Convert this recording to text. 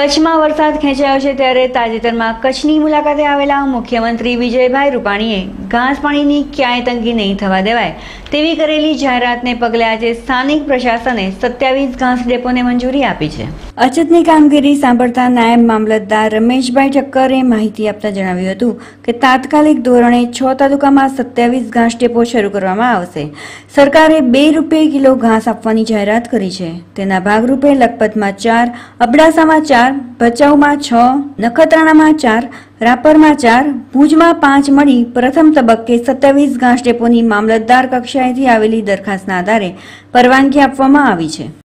કચ્છમાં વરસાદ ખેંચાયો છે ત્યારે તાજેતરમાં કચ્છની મુલાકાતે આવેલા મુખ્યમંત્રી વિજયભાઈ રૂપાણીએ ઘાસ પાણીની ક્યાંય તંગી નહીં થવા દેવાય. તેવી કરેલી જાહેરાતને પગલે આજે સ્થાનિક પ્રશાસને સત્યાવીસ ઘાસ ડેપોને મંજૂરી આપી છે. અછતની કામગીરી સાંભળતા નાયબ મામલતદાર રમેશભાઈ ઠક્કરે માહિતી આપતા જણાવ્યું હતું કે તાત્કાલિક ધોરણે છ તાલુકામાં સત્યાવીસ ઘાસ ડેપો શરૂ કરવામાં આવશે. સરકારે બે રૂપિયે કિલો ઘાસ આપવાની જાહેરાત કરી છે. તેના ભાગરૂપે લખપતમાં ચાર, અબડાસામાં ચાર ભચાઉમાં છ, નખત્રાણામાં ચાર, રાપરમાં ચાર, ભુજમાં પાંચ મળી પ્રથમ તબક્કે સત્યાવીસ ઘાસ ડેપોની મામલતદાર કક્ષાએથી આવેલી દરખાસ્તના આધારે પરવાનગી આપવામાં આવી છે.